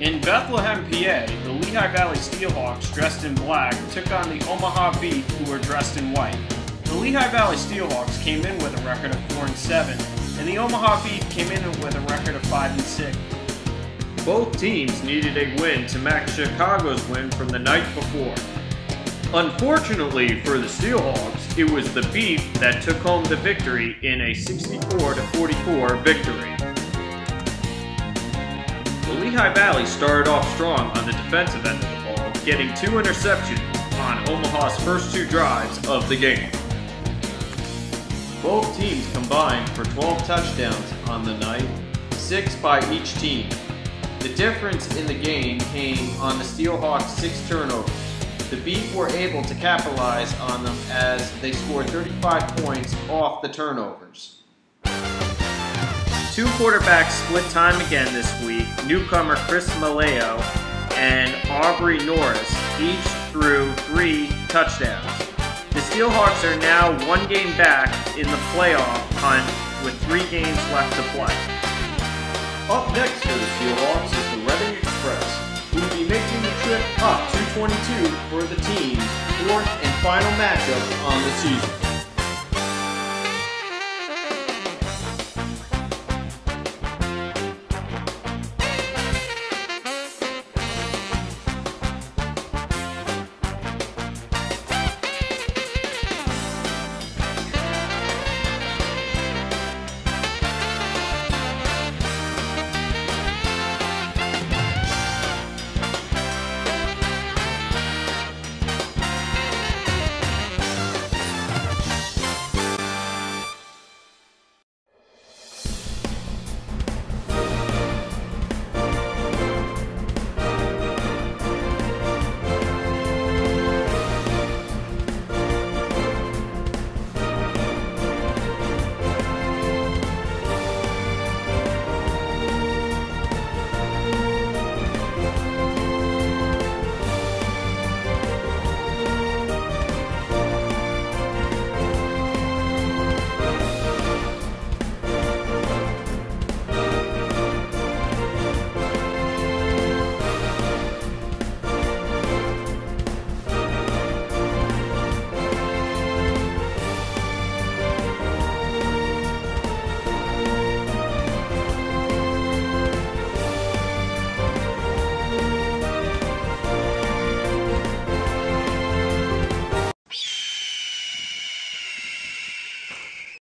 In Bethlehem, PA, the Lehigh Valley Steelhawks, dressed in black, took on the Omaha Beef, who were dressed in white. The Lehigh Valley Steelhawks came in with a record of 4 and 7, and the Omaha Beef came in with a record of 5 and 6. Both teams needed a win to match Chicago's win from the night before. Unfortunately for the Steelhawks, it was the Beef that took home the victory in a 64 44 victory. The Lehigh Valley started off strong on the defensive end of the ball, getting two interceptions on Omaha's first two drives of the game. Both teams combined for 12 touchdowns on the night, six by each team. The difference in the game came on the Steelhawks' six turnovers. The Beef were able to capitalize on them as they scored 35 points off the turnovers. Two quarterbacks split time again this week. Newcomer Chris Maleo and Aubrey Norris each threw three touchdowns. The Steelhawks are now one game back in the playoff hunt with three games left to play. Up next for the Steelhawks is the Reading Express, who will be making the trip up 222 for the team's fourth and final matchup on the season.